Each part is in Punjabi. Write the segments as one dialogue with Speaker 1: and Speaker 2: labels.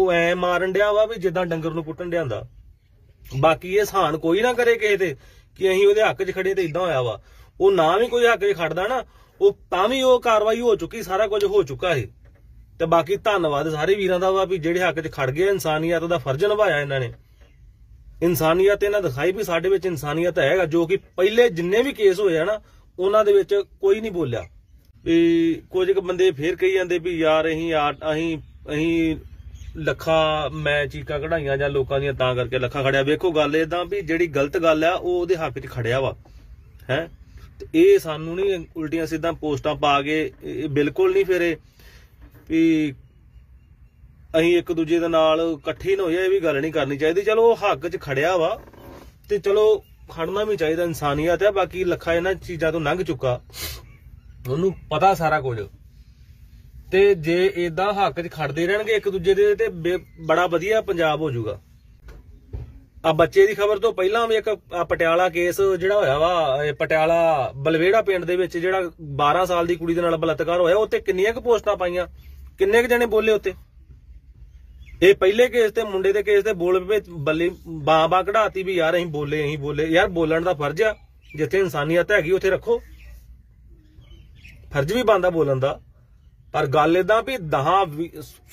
Speaker 1: ਉਹ ਐ ਮਾਰਨ ਡਿਆ ਵਾ ਵੀ ਜਿੱਦਾਂ ਡੰਗਰ ਨੂੰ ਕੁੱਟਣ ਡਿਆ ਹੁੰਦਾ। ਬਾਕੀ ਇਹ ਸਹਾਨ ਕੋਈ ਨਾ ਕਰੇ ਕਿਸੇ ਤੇ ਕਿ ਅਸੀਂ ਉਹਦੇ ਹੱਕ 'ਚ ਖੜੇ ਤੇ ਇਦਾਂ ਹੋਇਆ ਵਾ। ਉਹ ਨਾ ਵੀ ਕੋਈ ਹੱਕ 'ਚ ਖੜਦਾ ਨਾ, ਉਹ ਤਾਂ ਵੀ ਉਹ ਕਾਰਵਾਈ ਹੋ ਚੁੱਕੀ, ਸਾਰਾ ਕੁਝ ਹੋ ਚੁੱਕਾ ਹੈ ਤੇ ਬਾਕੀ ਧੰਨਵਾਦ ਸਾਰੇ ਵੀਰਾਂ ਦਾ ਵਾ ਵੀ ਜਿਹੜੇ ਹੱਕ 'ਚ ਖੜ ਗਏ, ਇਨਸਾਨੀਅਤ ਦਾ ਫਰਜ਼ ਨਿਭਾਇਆ ਇਹਨਾਂ ਨੇ। ਇਨਸਾਨੀਅਤ ਇਹਨਾਂ ਦਿਖਾਈ ਵੀ ਸਾਡੇ ਵਿੱਚ ਇਨਸਾਨੀਅਤ ਹੈਗਾ, ਜੋ ਕਿ ਪਹਿਲੇ ਜਿੰਨੇ ਵੀ ਕੇਸ ਹੋਏ ਆ ਨਾ, ਉਹਨਾਂ ਦੇ ਵਿੱਚ ਕੋਈ ਨਹੀਂ ਬੋਲਿਆ। ਵੀ ਕੁਝ ਕੁ ਬੰਦੇ ਫੇਰ ਕਹੀ ਜਾਂਦੇ ਵੀ ਯਾਰ ਅਸੀਂ ਅਸੀਂ ਅਸੀਂ ਲੱਖਾਂ ਮੈਂ ਚੀਕਾਂ ਕਢਾਈਆਂ ਜਾਂ ਲੋਕਾਂ ਦੀਆਂ ਤਾਂ ਕਰਕੇ ਲੱਖਾਂ ਖੜਿਆ। ਵੇਖੋ ਗੱਲ ਇਦਾਂ ਵੀ ਜਿਹੜੀ ਗਲਤ ਗੱਲ ਆ, ਉਹ ਉਹਦੇ ਹੱਕ 'ਚ ਖੜਿਆ ਵਾ, ਹੈ? ਇਹ ਸਾਨੂੰ ਨਹੀਂ ਉਲਟੀਆਂ ਸਿੱਧਾ ਪੋਸਟਾਂ ਪਾ ਕੇ ਇਹ ਬਿਲਕੁਲ ਨਹੀਂ ਫੇਰੇ ਵੀ ਅਸੀਂ ਇੱਕ ਦੂਜੇ ਦੇ ਨਾਲ ਇਕੱਠੇ ਨਾ ਹੋਈਏ, ਇਹ ਵੀ ਗੱਲ ਨਹੀਂ ਕਰਨੀ ਚਾਹੀਦੀ। ਚਲੋ, ਉਹ ਹੱਕ 'ਚ ਖੜਿਆ ਵਾ ਤੇ ਚਲੋ ਖੜਨਾ ਵੀ ਚਾਹੀਦਾ ਇਨਸਾਨੀਅਤ ਹੈ ਬਾਕੀ ਲੱਖਾ ਇਹਨਾਂ ਚੀਜ਼ਾਂ ਤੋਂ ਲੰਘ ਚੁੱਕਾ। ਉਹਨੂੰ ਪਤਾ ਸਾਰਾ ਕੁਝ। ਤੇ ਜੇ ਇਦਾਂ ਹੱਕ 'ਚ ਖੜਦੇ ਰਹਿਣਗੇ ਇੱਕ ਦੂਜੇ ਦੇ ਤੇ ਬੇ- ਬੜਾ ਵਧੀਆ ਪੰਜਾਬ ਹੋ ਜਾਊਗਾ ਆ ਬੱਚੇ ਦੀ ਖਬਰ ਤੋਂ ਪਹਿਲਾਂ ਵੀ ਇੱਕ ਪਟਿਆਲਾ ਕੇਸ ਜਿਹੜਾ ਹੋਇਆ ਵਾ ਪਟਿਆਲਾ ਬਲਵੇੜਾ ਪਿੰਡ ਦੇ ਵਿੱਚ ਜਿਹੜਾ 12 ਸਾਲ ਦੀ ਕੁੜੀ ਦੇ ਨਾਲ ਬਲਾਤਕਾਰ ਹੋਇਆ ਉੱਤੇ ਕਿੰਨੀਆਂ ਕੁ ਪੋਸਟਾਂ ਪਾਈਆਂ? ਕਿੰਨੇ ਕੁ ਜਣੇ ਬੋਲੇ ਉੱਤੇ ਇਹ ਪਹਿਲੇ ਕੇਸ ਤੇ ਮੁੰਡੇ ਦੇ ਕੇਸ ਤੇ ਬੋਲ ਪਏ, ਬੱਲੀ ਬਾਂ ਬਾਂ ਕਢਾਤੀ ਵੀ ਯਾਰ ਅਸੀਂ ਬੋਲੇ ਅਸੀਂ ਬੋਲੇ। ਯਾਰ ਬੋਲਣ ਦਾ ਫਰਜ਼ ਆ, ਜਿੱਥੇ ਇਨਸਾਨੀਅਤ ਹੈਗੀ ਉੱਥੇ ਰੱਖੋ। ਫਰਜ਼ ਵੀ ਬੰਦਾ ਬੋਲਣ ਦਾ। ਪਰ ਗੱਲ ਇਦਾਂ ਵੀ 10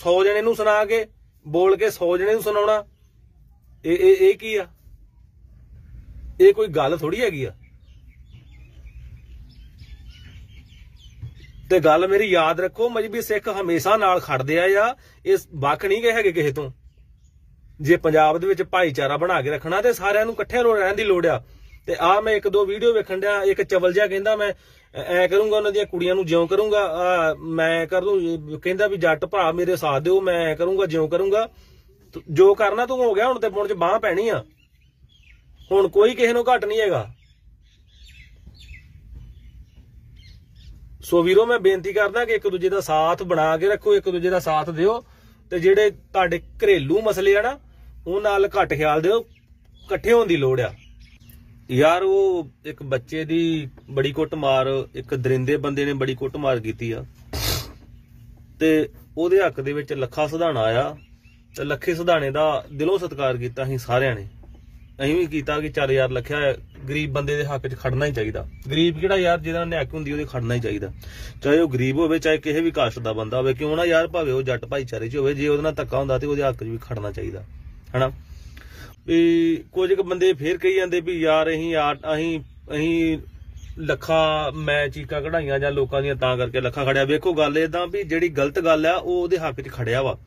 Speaker 1: 100 ਜਣੇ ਨੂੰ ਸੁਣਾ ਕੇ, ਬੋਲ ਕੇ 100 ਜਣੇ ਨੂੰ ਸੁਣਾਉਣਾ, ਇਹ ਇਹ ਇਹ ਕੀ ਆ? ਇਹ ਕੋਈ ਗੱਲ ਥੋੜੀ ਹੈਗੀ ਆ? ਤੇ ਗੱਲ ਮੇਰੀ ਯਾਦ ਰੱਖੋ, ਮਜਬੀ ਸਿੱਖ ਹਮੇਸ਼ਾ ਨਾਲ ਖੜਦੇ ਆ ਜਾਂ ਇਸ ਵੱਖ ਨਹੀਂ ਗਏ ਹੈਗੇ ਕਿਸੇ ਤੋਂ। ਜੇ ਪੰਜਾਬ ਦੇ ਵਿੱਚ ਭਾਈਚਾਰਾ ਬਣਾ ਕੇ ਰੱਖਣਾ ਤੇ ਸਾਰਿਆਂ ਨੂੰ ਇਕੱਠੇ ਰਹਿਣ ਦੀ ਲੋੜ ਆ। ਤੇ ਆ ਮੈਂ ਇੱਕ ਦੋ ਵੀਡੀਓ ਵੇਖਣ ਡਿਆ, ਇੱਕ ਚਵਲ ਜਿਹਾ ਕਹਿੰਦਾ ਮੈਂ ਐ ਕਰੂੰਗਾ ਉਹਨਾਂ ਦੀਆਂ ਕੁੜੀਆਂ ਨੂੰ ਜਿਉਂ ਕਰੂੰਗਾ ਮੈਂ ਕਰ ਦੂੰ ਕਹਿੰਦਾ ਵੀ ਜੱਟ ਭਰਾ ਮੇਰੇ ਸਾਥ ਦਿਓ, ਮੈਂ ਕਰੂੰਗਾ, ਜਿਉਂ ਕਰੂੰਗਾ। ਜੋ ਕਰਨਾ ਤੂੰ ਹੋ ਗਿਆ, ਹੁਣ ਤੇ ਮੁੰਡ ਚ ਬਾਹ ਪੈਣੀ ਆ। ਹੁਣ ਕੋਈ ਕਿਸੇ ਨੂੰ ਘੱਟ ਨਹੀਂ ਹੈਗਾ। ਸੋ ਵੀਰੋ, ਮੈਂ ਬੇਨਤੀ ਕਰਦਾ ਕਿ ਇੱਕ ਦੂਜੇ ਦਾ ਸਾਥ ਬਣਾ ਕੇ ਰੱਖੋ, ਇੱਕ ਦੂਜੇ ਦਾ ਸਾਥ ਦਿਓ। ਤੇ ਜਿਹੜੇ ਤੁਹਾਡੇ ਘਰੇਲੂ ਮਸਲੇ ਆ ਨਾ, ਉਹ ਨਾਲ ਘੱਟ ਖਿਆਲ ਦਿਓ। ਇਕੱਠੇ ਹੋਣ ਦੀ ਲੋੜ ਆ। ਯਾਰ ਉਹ ਇੱਕ ਬੱਚੇ ਦੀ ਬੜੀ ਕੁੱਟਮਾਰ, ਇੱਕ ਦਰਿੰਦੇ ਬੰਦੇ ਨੇ ਬੜੀ ਕੁੱਟਮਾਰ ਕੀਤੀ ਆ। ਤੇ ਉਹਦੇ ਹੱਕ ਦੇ ਵਿੱਚ ਲੱਖਾ ਸੁਧਾਣਾ ਆਇਆ ਤੇ ਲੱਖੇ ਸੁਧਾਣੇ ਦਾ ਦਿਲੋਂ ਸਤਿਕਾਰ ਕੀਤਾ ਅਸੀਂ ਸਾਰਿਆਂ ਨੇ। ਅਸੀਂ ਵੀ ਕੀਤਾ ਕਿ ਚੱਲ ਯਾਰ ਲੱਖਿਆ ਗਰੀਬ ਬੰਦੇ ਦੇ ਹੱਕ 'ਚ ਖੜਨਾ ਹੀ ਚਾਹੀਦਾ। ਗਰੀਬ ਕਿਹੜਾ ਯਾਰ ਜਿਹਦਾ ਨਿਆਕ ਹੁੰਦੀ ਉਹਦੇ ਖੜਨਾ ਹੀ ਚਾਹੀਦਾ। ਚਾਹੇ ਉਹ ਗਰੀਬ ਹੋਵੇ, ਚਾਹੇ ਕਿਸੇ ਵੀ ਕਾਸਟ ਦਾ ਬੰਦਾ ਹੋਵੇ, ਕਿਉਂ ਨਾ ਯਾਰ ਭਾਵੇਂ ਉਹ ਜੱਟ ਭਾਈਚਾਰੇ 'ਚ ਹੋਵੇ, ਜੇ ਉਹਦੇ ਨਾਲ ਧੱਕਾ ਹੁੰਦਾ ਤੇ ਉਹਦੇ ਹੱਕ 'ਚ ਵੀ ਖੜਨਾ ਚਾਹੀਦਾ। ਹਨਾ? ਵੀ ਕੁਝ ਕੁ ਬੰਦੇ ਫੇਰ ਕਹੀ ਜਾਂਦੇ ਵੀ ਯਾਰ ਅਸੀਂ ਆ- ਅਸੀਂ ਅਸੀਂ ਲੱਖਾਂ ਮੈਂ ਚੀਕਾਂ ਕਢਾਈਆਂ ਜਾਂ ਲੋਕਾਂ ਦੀਆਂ ਤਾਂ ਕਰਕੇ ਲੱਖਾਂ ਖੜਿਆ। ਵੇਖੋ ਗੱਲ ਇਦਾਂ ਵੀ ਜਿਹੜੀ ਗਲਤ ਗੱਲ ਆ, ਉਹ ਉਹਦੇ ਹੱਕ 'ਚ ਖੜਿਆ ਵਾ।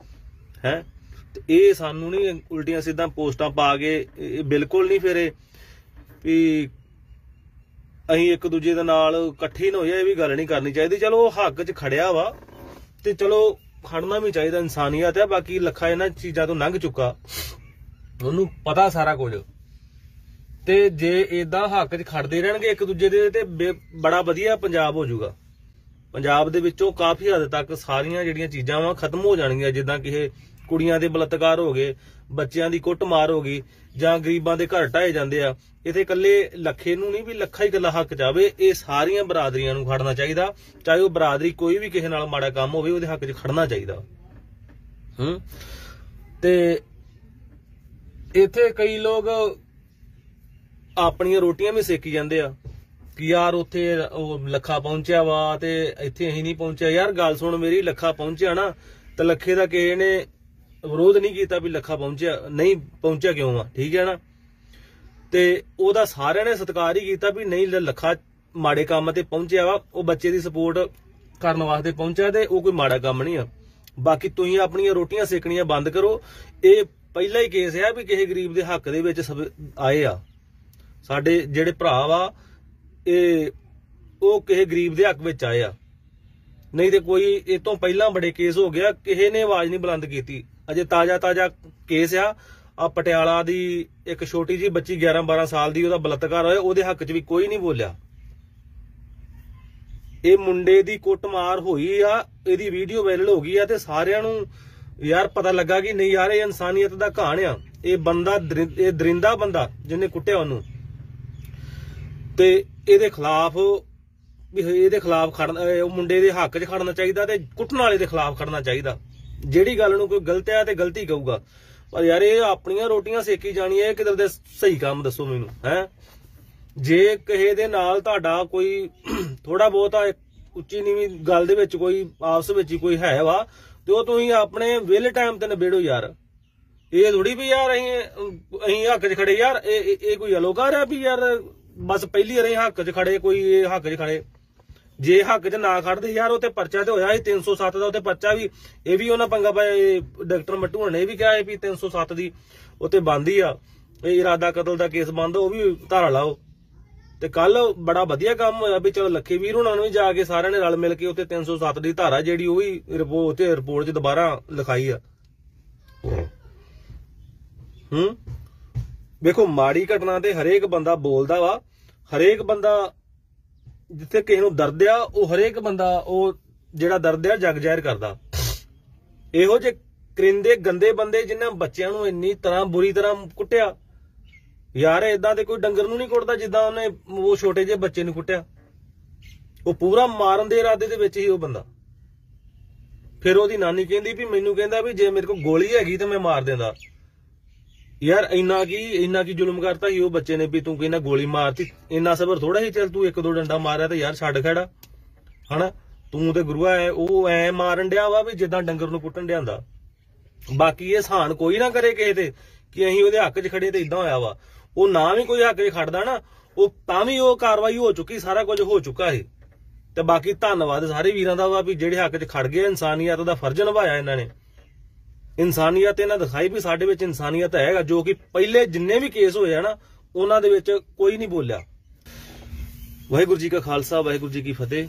Speaker 1: ਹੈ? ਇਹ ਸਾਨੂੰ ਨਹੀਂ ਉਲਟੀਆਂ ਸਿੱਧਾਂ ਪੋਸਟਾਂ ਪਾ ਕੇ ਇਹ ਬਿਲਕੁਲ ਨਹੀਂ ਫੇਰੇ ਵੀ ਅਸੀਂ ਇੱਕ ਦੂਜੇ ਦੇ ਨਾਲ ਇਕੱਠੇ ਨਾ ਹੋਈਏ, ਇਹ ਵੀ ਗੱਲ ਨਹੀਂ ਕਰਨੀ ਚਾਹੀਦੀ। ਚਲੋ, ਉਹ ਹੱਕ 'ਚ ਖੜਿਆ ਵਾ ਤੇ ਚਲੋ, ਖੜਨਾ ਵੀ ਚਾਹੀਦਾ ਇਨਸਾਨੀਅਤ ਹੈ ਬਾਕੀ ਲੱਖਾਂ ਇਹਨਾਂ ਚੀਜ਼ਾਂ ਤੋਂ ਲੰਘ ਚੁੱਕਾ। ਉਹਨੂੰ ਪਤਾ ਸਾਰਾ ਕੁਝ। ਤੇ ਜੇ ਇਦਾਂ ਹੱਕ 'ਚ ਖੜਦੇ ਰਹਿਣਗੇ ਇੱਕ ਦੂਜੇ ਦੇ, ਤੇ ਬੇ- ਬੜਾ ਵਧੀਆ ਪੰਜਾਬ ਹੋ ਜਾਊਗਾ। ਪੰਜਾਬ ਦੇ ਵਿੱਚੋਂ ਕਾਫੀ ਹੱਦ ਤੱਕ ਸਾਰੀਆਂ ਜਿਹੜੀਆਂ ਚੀਜ਼ਾਂ ਵਾ, ਖਤਮ ਹੋ ਜਾਣਗੀਆਂ, ਜਿੱਦਾਂ ਕਿ ਕੁੜੀਆਂ ਦੇ ਬਲਾਤਕਾਰ ਹੋ ਗਏ, ਬੱਚਿਆਂ ਦੀ ਕੁੱਟਮਾਰ ਹੋ ਗਈ, ਜਾਂ ਗਰੀਬਾਂ ਦੇ ਘਰ ਢਾਏ ਜਾਂਦੇ ਆ। ਇਥੇ ਇਕੱਲੇ ਲੱਖੇ ਨੂੰ ਨਹੀਂ ਵੀ ਲੱਖਾ ਹੀ ਇਕੱਲਾ ਹੱਕ ਚਾਵੇ ਇਹ ਸਾਰੀਆਂ ਬਰਾਦਰੀਆਂ ਨੂੰ ਖੜਨਾ ਚਾਹੀਦਾ। ਚਾਹੇ ਉਹ ਬਰਾਦਰੀ ਕੋਈ ਵੀ ਕਿਸੇ ਨਾਲ ਮਾੜਾ ਕੰਮ ਹੋਵੇ, ਉਹਦੇ ਹੱਕ 'ਚ ਖੜਨਾ ਚਾਹੀਦਾ। ਹੂੰ? ਤੇ ਇੱਥੇ ਕਈ ਲੋਕ ਆਪਣੀਆਂ ਰੋਟੀਆਂ ਵੀ ਸੇਕੀ ਜਾਂਦੇ ਆ ਕਿ ਯਾਰ ਉੱਥੇ ਉਹ ਲੱਖਾ ਪਹੁੰਚਿਆ ਵਾ ਤੇ ਇੱਥੇ ਅਸੀਂ ਨਹੀਂ ਪਹੁੰਚਿਆ। ਯਾਰ ਗੱਲ ਸੁਣ ਮੇਰੀ, ਲੱਖਾ ਪਹੁੰਚਿਆ ਨਾ ਤੇ ਲੱਖੇ ਦਾ ਕਿਸੇ ਨੇ ਵਿਰੋਧ ਨਹੀਂ ਕੀਤਾ ਵੀ ਲੱਖਾ ਪਹੁੰਚਿਆ। ਨਹੀਂ, ਪਹੁੰਚਿਆ ਕਿਉਂ ਆ? ਠੀਕ ਹੈ ਨਾ? ਤੇ ਉਹਦਾ ਸਾਰਿਆਂ ਨੇ ਸਤਿਕਾਰ ਹੀ ਕੀਤਾ ਵੀ ਨਹੀਂ ਲੱਖਾ ਮਾੜੇ ਕੰਮ ਤੇ ਪਹੁੰਚਿਆ ਵਾ, ਉਹ ਬੱਚੇ ਦੀ ਸਪੋਰਟ ਕਰਨ ਵਾਸਤੇ ਪਹੁੰਚਿਆ ਤੇ ਉਹ ਕੋਈ ਮਾੜਾ ਕੰਮ ਨਹੀਂ ਆ। ਬਾਕੀ ਤੁਸੀਂ ਆਪਣੀਆਂ ਰੋਟੀਆਂ ਸੇਕਣੀਆਂ ਬੰਦ ਕਰੋ। ਇਹ ਪਹਿਲਾ ਹੀ ਕੇਸ ਆ ਵੀ ਕਿਸੇ ਗਰੀਬ ਦੇ ਹੱਕ ਦੇ ਵਿੱਚ ਸਭ ਆਏ ਆ। ਸਾਡੇ ਜਿਹੜੇ ਭਰਾ ਵਾ, ਇਹ ਉਹ ਕਿਸੇ ਗਰੀਬ ਦੇ ਹੱਕ ਵਿੱਚ ਆਏ ਆ। ਨਹੀਂ ਤੇ ਕੋਈ ਇਹ ਤੋਂ ਪਹਿਲਾਂ ਬੜੇ ਕੇਸ ਹੋ ਗਿਆ ਕਿਸੇ ਨੇ ਆਵਾਜ਼ ਨਹੀਂ ਬੁਲੰਦ ਕੀਤੀ। ਅਜੇ ਤਾਜ਼ਾ ਤਾਜ਼ਾ ਕੇਸ ਆ। ਆ ਪਟਿਆਲਾ ਦੀ ਇੱਕ ਛੋਟੀ ਜੀ ਬੱਚੀ 11 12 ਸਾਲ ਦੀ, ਉਹਦਾ ਬਲਾਤਕਾਰ ਹੋਇਆ, ਉਹਦੇ ਹੱਕ 'ਚ ਵੀ ਕੋਈ ਨਹੀਂ ਬੋਲਿਆ। ਇਹ ਮੁੰਡੇ ਦੀ ਕੁੱਟਮਾਰ ਹੋਈ ਆ, ਇਹਦੀ ਵੀਡੀਓ ਵਾਇਰਲ ਹੋ ਗਈ ਆ ਤੇ ਸਾਰਿਆਂ ਨੂੰ ਯਾਰ ਪਤਾ ਲੱਗਾ ਕਿ ਨਹੀਂ ਯਾਰ, ਇਹ ਇਨਸਾਨੀਅਤ ਦਾ ਕਹਾਣ ਆ। ਇਹ ਬੰਦਾ ਇਹ ਦਰਿੰਦਾ ਬੰਦਾ ਜਿਹਨੇ ਕੁੱਟਿਆ ਉਹਨੂੰ। ਤੇ ਇਹਦੇ ਖਿਲਾਫ ਵੀ ਇਹਦੇ ਖਿਲਾਫ ਖੜਨਾ ਉਹ ਮੁੰਡੇ ਦੇ ਹੱਕ 'ਚ ਖੜਨਾ ਚਾਹੀਦਾ ਤੇ ਕੁੱਟਣ ਵਾਲੇ ਦੇ ਖਿਲਾਫ ਖੜਨਾ ਚਾਹੀਦਾ। ਜਿਹੜੀ ਗੱਲ ਨੂੰ ਕੋਈ ਗਲਤ ਹੈ ਤੇ ਗਲਤੀ ਕਹੂਗਾ। ਪਰ ਯਾਰ, ਇਹ ਆਪਣੀਆਂ ਰੋਟੀਆਂ ਸੇਕੀ ਜਾਣੀ ਇਹ ਕਿਧਰ ਦੇ ਸਹੀ ਕੰਮ ਦੱਸੋ ਮੈਨੂੰ, ਹੈ? ਜੇ ਕਿਸੇ ਦੇ ਨਾਲ ਤੁਹਾਡਾ ਕੋਈ ਥੋੜਾ ਬਹੁਤਾ ਉੱਚੀ ਨੀਵੀਂ ਗੱਲ ਦੇ ਵਿੱਚ ਕੋਈ, ਆਪਸ ਵਿੱਚ ਹੀ ਕੋਈ ਹੈ ਵਾ ਤੇ ਉਹ ਤੁਸੀਂ ਆਪਣੇ ਵਿਹਲੇ ਟਾਈਮ ਤੇ ਨਿਬੇੜੋ ਯਾਰ। ਇਹ ਥੋੜੀ ਵੀ ਯਾਰ ਅਸੀਂ ਅਸੀਂ ਹੱਕ 'ਚ ਖੜੇ ਯਾਰ, ਇਹ, ਇਹ- ਕੋਈ ਅਲੋਕਾਰ ਹੈ ਵੀ ਯਾਰ, ਬਸ ਪਹਿਲੀ ਵਾਰ ਹੱਕ 'ਚ ਖੜੇ, ਕੋਈ ਇਹ ਹੱਕ 'ਚ ਖੜੇ। ਜੇ ਹੱਕ 'ਚ ਨਾ ਖੜਦੇ ਯਾਰ, ਉਹ ਤੇ ਪਰਚਾ ਤੇ ਹੋਇਆ ਸੀ 307 ਦਾ ਉੱਤੇ ਪਰਚਾ ਵੀ, ਇਹ ਵੀ ਉਹਨਾਂ ਪੰਗਾ ਪਾਇਆ ਡਾਕਟਰ ਮੱਟੂ ਨੇ ਇਹ ਵੀ ਕਿਹਾ ਹੈ ਵੀ 307 ਦੀ ਉੱਤੇ ਬੰਦੀ ਆ। ਇਹ ਇਰਾਦਾ ਕਤਲ ਦਾ ਕੇਸ ਬੰਦ, ਉਹ ਵੀ ਧਾਰਾ ਲਾਓ। ਤੇ ਕੱਲ ਬੜਾ ਵਧੀਆ ਕੰਮ ਹੋਇਆ ਵੀ ਚਲੋ ਲੱਖੇ ਵੀਰ ਹੁਣਾਂ ਨੂੰ ਵੀ ਜਾ ਕੇ ਸਾਰਿਆਂ ਨੇ ਰਲ ਮਿਲ ਕੇ ਉੱਤੇ 307 ਦੀ ਧਾਰਾ ਜਿਹੜੀ ਉਹ ਵੀ ਰਿਪੋਰਟ ਤੇ ਰਿਪੋਰਟ 'ਚ ਦੁਬਾਰਾ ਲਿਖਾਈ ਆ। ਹੂੰ? ਵੇਖੋ ਮਾੜੀ ਘਟਨਾ ਤੇ ਹਰੇਕ ਬੰਦਾ ਬੋਲਦਾ ਵਾ। ਹਰੇਕ ਬੰਦਾ ਜਿੱਥੇ ਕਿਸੇ ਨੂੰ ਦਰਦ ਆ ਉਹ ਹਰੇਕ ਬੰਦਾ ਉਹ ਜਿਹੜਾ ਦਰਦ ਆ ਜਗ ਜ਼ਾਹਿਰ ਕਰਦਾ। ਇਹੋ ਜਿਹੇ ਕਰਿੰਦੇ ਗੰਦੇ ਬੰਦੇ ਜਿਨ੍ਹਾਂ ਬੱਚਿਆਂ ਨੂੰ ਇੰਨੀ ਤਰ੍ਹਾਂ ਬੁਰੀ ਤਰ੍ਹਾਂ ਕੁੱਟਿਆ ਯਾਰ ਇਦਾਂ ਤੇ ਕੋਈ ਡੰਗਰ ਨੂੰ ਨਹੀਂ ਕੁੱਟਦਾ ਜਿੱਦਾਂ ਉਹਨੇ ਉਹ ਛੋਟੇ ਜਿਹੇ ਬੱਚੇ ਨੂੰ ਕੁੱਟਿਆ। ਉਹ ਪੂਰਾ ਮਾਰਨ ਦੇ ਇਰਾਦੇ ਦੇ ਵਿੱਚ ਹੀ ਉਹ ਬੰਦਾ। ਫਿਰ ਉਹਦੀ ਨਾਨੀ ਕਹਿੰਦੀ ਵੀ ਮੈਨੂੰ ਕਹਿੰਦਾ ਵੀ ਜੇ ਮੇਰੇ ਕੋਲ ਗੋਲੀ ਹੈਗੀ ਤਾਂ ਮੈਂ ਮਾਰ ਦਿੰਦਾ। ਯਾਰ ਇੰਨਾ ਕੀ ਇੰਨਾ ਕੀ ਜ਼ੁਲਮ ਕਰਤਾ ਸੀ ਉਹ ਬੱਚੇ ਨੇ ਵੀ ਤੂੰ ਕਹਿੰਦਾ ਗੋਲੀ ਮਾਰਤੀ। ਇੰਨਾ ਸਬਰ ਥੋੜਾ ਹੀ ਚੱਲ ਤੂੰ ਇੱਕ ਦੋ ਡੰਡਾ ਮਾਰਿਆ ਤਾਂ ਯਾਰ ਛੱਡ ਖੜਾ। ਹਨਾ? ਤੂੰ ਤੇ ਗੁਰੂਆ ਐ, ਉਹ ਐ ਮਾਰਨ ਡਿਆ ਵਾ ਵੀ ਜਿੱਦਾਂ ਡੰਗਰ ਨੂੰ ਕੁੱਟਣ ਡਿਆ ਹੁੰਦਾ। ਬਾਕੀ ਇਹ ਸਹਾਨ ਕੋਈ ਨਾ ਕਰੇ ਕਿਸੇ ਤੇ, ਕਿ ਅਸੀਂ ਉਹਦੇ ਹੱਕ 'ਚ ਖੜੇ ਤੇ ਇਦਾਂ ਹੋਇਆ ਵਾ। ਉਹ ਨਾ ਵੀ ਕੋਈ ਹੱਕ 'ਚ ਖੜਦਾ ਨਾ, ਉਹ ਤਾਂ ਵੀ ਉਹ ਕਾਰਵਾਈ ਹੋ ਚੁੱਕੀ, ਸਾਰਾ ਕੁਝ ਹੋ ਚੁੱਕਾ ਹੈ ਤੇ ਬਾਕੀ ਧੰਨਵਾਦ ਸਾਰੇ ਵੀਰਾਂ ਦਾ ਵਾ ਵੀ ਜਿਹੜੇ ਹੱਕ 'ਚ ਖੜ ਗਏ, ਇਨਸਾਨੀਅਤ ਦਾ ਫਰਜ਼ ਨਿਭਾਇਆ ਇਹਨਾਂ ਨੇ। ਇਨਸਾਨੀਅਤ ਇਹਨਾਂ ਦਿਖਾਈ ਵੀ ਸਾਡੇ ਵਿੱਚ ਇਨਸਾਨੀਅਤ ਹੈਗਾ, ਜੋ ਕਿ ਪਹਿਲੇ ਜਿੰਨੇ ਵੀ ਕੇਸ ਹੋਏ ਆ ਨਾ, ਉਹਨਾਂ ਦੇ ਵਿੱਚ ਕੋਈ ਨਹੀਂ ਬੋਲਿਆ। ਵਾਹਿਗੁਰੂ ਜੀ ਕਾ ਖਾਲਸਾ, ਵਾਹਿਗੁਰੂ ਜੀ ਕੀ ਫਤਿਹ।